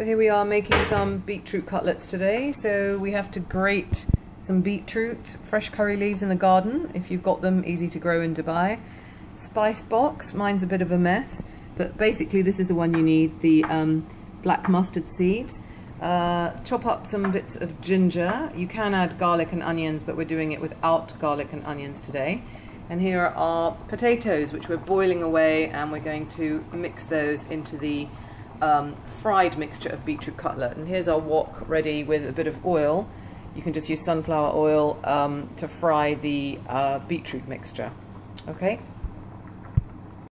So here we are making some beetroot cutlets today. So we have to grate some beetroot, fresh curry leaves in the garden, if you've got them, easy to grow in Dubai. Spice box, mine's a bit of a mess, but basically this is the one you need, the um, black mustard seeds. Uh, chop up some bits of ginger. You can add garlic and onions, but we're doing it without garlic and onions today. And here are potatoes, which we're boiling away, and we're going to mix those into the um, fried mixture of beetroot cutlet. And here's our wok ready with a bit of oil. You can just use sunflower oil um, to fry the uh, beetroot mixture. Okay,